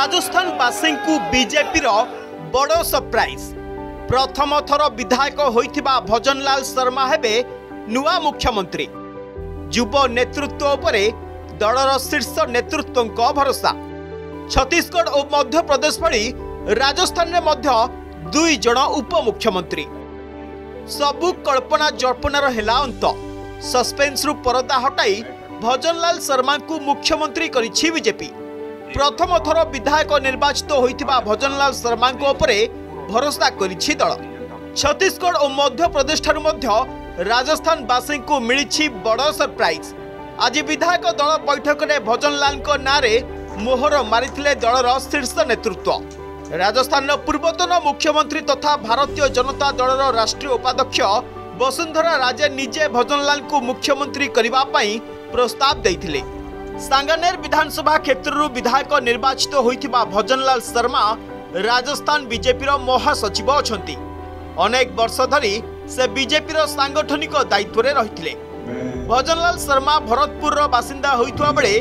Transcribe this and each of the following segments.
ରାଜସ୍ଥାନବାସୀଙ୍କୁ ବିଜେପିର ବଡ଼ ସରପ୍ରାଇଜ୍ ପ୍ରଥମ ଥର ବିଧାୟକ ହୋଇଥିବା ଭଜନଲାଲ ଶର୍ମା ହେବେ ନୂଆ ମୁଖ୍ୟମନ୍ତ୍ରୀ ଯୁବ ନେତୃତ୍ୱ ଉପରେ ଦଳର ଶୀର୍ଷ ନେତୃତ୍ୱଙ୍କ ଭରସା ଛତିଶଗଡ଼ ଓ ମଧ୍ୟପ୍ରଦେଶ ଭଳି ରାଜସ୍ଥାନରେ ମଧ୍ୟ ଦୁଇ ଜଣ ଉପମୁଖ୍ୟମନ୍ତ୍ରୀ ସବୁ କଳ୍ପନା ଜଳ୍ପନାର ହେଲା ଅନ୍ତ ସସ୍ପେନ୍ସରୁ ପରଦା ହଟାଇ ଭଜନଲାଲ ଶର୍ମାଙ୍କୁ ମୁଖ୍ୟମନ୍ତ୍ରୀ କରିଛି ବିଜେପି ପ୍ରଥମ ଥର ବିଧାୟକ ନିର୍ବାଚିତ ହୋଇଥିବା ଭଜନଲାଲ ଶର୍ମାଙ୍କ ଉପରେ ଭରସା କରିଛି ଦଳ ଛତିଶଗଡ଼ ଓ ମଧ୍ୟପ୍ରଦେଶଠାରୁ ମଧ୍ୟ ରାଜସ୍ଥାନବାସୀଙ୍କୁ ମିଳିଛି ବଡ଼ ସରପ୍ରାଇଜ୍ ଆଜି ବିଧାୟକ ଦଳ ବୈଠକରେ ଭଜନଲାଲଙ୍କ ନାଁରେ ମୋହର ମାରିଥିଲେ ଦଳର ଶୀର୍ଷ ନେତୃତ୍ୱ ରାଜସ୍ଥାନର ପୂର୍ବତନ ମୁଖ୍ୟମନ୍ତ୍ରୀ ତଥା ଭାରତୀୟ ଜନତା ଦଳର ରାଷ୍ଟ୍ରୀୟ ଉପାଧ୍ୟକ୍ଷ ବସୁନ୍ଧରା ରାଜେ ନିଜେ ଭଜନଲାଲଙ୍କୁ ମୁଖ୍ୟମନ୍ତ୍ରୀ କରିବା ପାଇଁ ପ୍ରସ୍ତାବ ଦେଇଥିଲେ ସାଙ୍ଗାନେର ବିଧାନସଭା କ୍ଷେତ୍ରରୁ ବିଧାୟକ ନିର୍ବାଚିତ ହୋଇଥିବା ଭଜନଲାଲ ଶର୍ମା ରାଜସ୍ଥାନ ବିଜେପିର ମହାସଚିବ ଅଛନ୍ତି ଅନେକ ବର୍ଷ ଧରି ସେ ବିଜେପିର ସାଙ୍ଗଠନିକ ଦାୟିତ୍ୱରେ ରହିଥିଲେ ଭଜନଲାଲ ଶର୍ମା ଭରତପୁରର ବାସିନ୍ଦା ହୋଇଥିବା ବେଳେ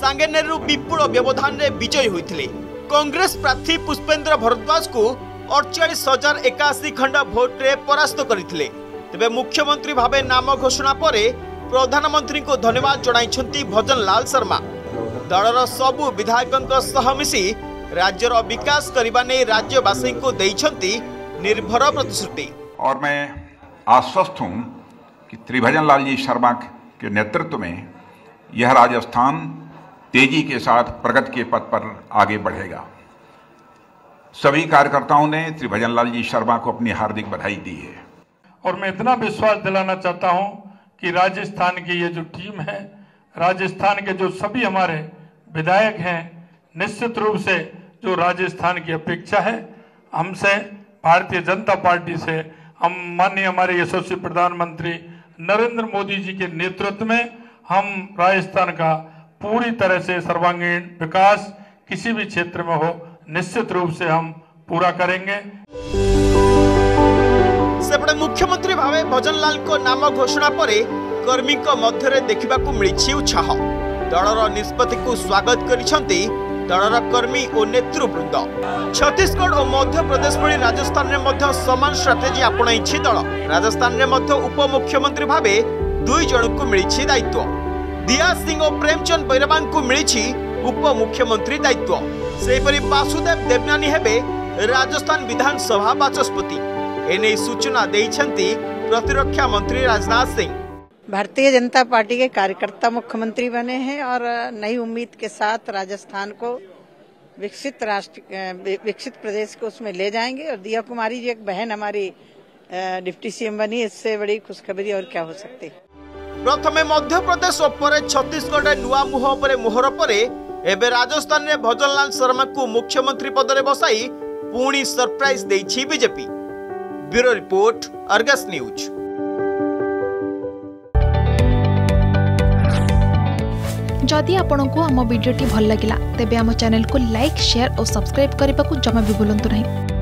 ସାଙ୍ଗେନେରରୁ ବିପୁଳ ବ୍ୟବଧାନରେ ବିଜୟୀ ହୋଇଥିଲେ କଂଗ୍ରେସ ପ୍ରାର୍ଥୀ ପୁଷ୍ପେନ୍ଦ୍ର ଭରଦ୍ୱାଜଙ୍କୁ ଅଠଚାଳିଶ ହଜାର ଏକାଅଶୀ ଖଣ୍ଡ ଭୋଟରେ ପରାସ୍ତ କରିଥିଲେ ତେବେ ମୁଖ୍ୟମନ୍ତ୍ରୀ ଭାବେ ନାମ ଘୋଷଣା ପରେ प्रधानमंत्री को धन्यवाद भजन लाल शर्मा दलर सबु विधायकों मिशि राज्यर विकास करने राज्यवासी को निर्भर प्रतिश्रुति और मैं आश्वस्त हूँ कि त्रिभजन लाल जी शर्मा के नेतृत्व में यह राजस्थान तेजी के साथ प्रगति के पथ पर आगे बढ़ेगा सभी कार्यकर्ताओं ने त्रिभजन लाल जी शर्मा को अपनी हार्दिक बधाई दी है और मैं इतना विश्वास दिलाना चाहता हूँ कि राजस्थान की ये जो टीम है राजस्थान के जो सभी हमारे विधायक हैं निश्चित रूप से जो राजस्थान की अपेक्षा है हमसे भारतीय जनता पार्टी से हम माननीय हमारे यशस्वी प्रधानमंत्री नरेंद्र मोदी जी के नेतृत्व में हम राजस्थान का पूरी तरह से सर्वांगीण विकास किसी भी क्षेत्र में हो निश्चित रूप से हम पूरा करेंगे ସେପଟେ ମୁଖ୍ୟମନ୍ତ୍ରୀ ଭାବେ ଭଜନଲାଲଙ୍କ ନାମ ଘୋଷଣା ପରେ କର୍ମୀଙ୍କ ମଧ୍ୟରେ ଦେଖିବାକୁ ମିଳିଛି ଉତ୍ସାହ ଦଳର ନିଷ୍ପତ୍ତିକୁ ସ୍ୱାଗତ କରିଛନ୍ତି ଦଳର କର୍ମୀ ଓ ନେତୃବୃନ୍ଦ ଛତିଶଗଡ଼ ଓ ମଧ୍ୟପ୍ରଦେଶ ଭଳି ରାଜସ୍ଥାନରେ ମଧ୍ୟ ସମାନ ଷ୍ଟ୍ରାଟେଜି ଆପଣେଇଛି ଦଳ ରାଜସ୍ଥାନରେ ମଧ୍ୟ ଉପମୁଖ୍ୟମନ୍ତ୍ରୀ ଭାବେ ଦୁଇ ଜଣଙ୍କୁ ମିଳିଛି ଦାୟିତ୍ୱ ଦିଆ ସିଂ ଓ ପ୍ରେମଚନ୍ଦ ବୈରବାଙ୍କୁ ମିଳିଛି ଉପମୁଖ୍ୟମନ୍ତ୍ରୀ ଦାୟିତ୍ୱ ସେହିପରି ବାସୁଦେବ ଦେବନାନୀ ହେବେ ରାଜସ୍ଥାନ ବିଧାନସଭା ବାଚସ୍ପତି एने सूचना देती प्रतिरक्षा मंत्री राजनाथ सिंह भारतीय जनता पार्टी के कार्यकर्ता मुख्यमंत्री बने हैं और नई उम्मीद के साथ राजस्थान को विकसित राष्ट्र विकसित प्रदेश को उसमें ले जाएंगे और दिया कुमारी जी एक बहन हमारी डिप्टी सीएम बनी इससे बड़ी खुशखबरी और क्या हो सकती है प्रथम मध्य प्रदेश और छत्तीसगढ़ नुआ मुह पर मोहर पर राजस्थान में भजनलाल शर्मा को मुख्यमंत्री पदरे बसाई पुणी सरप्राइज देजेपी ब्यूरो रिपोर्ट अर्गस न्यूज जदि आपण को आम भिडी भल लगा तेब आम चेल को लाइक शेयर और सब्सक्राइब करने को जमा भी बुलां नहीं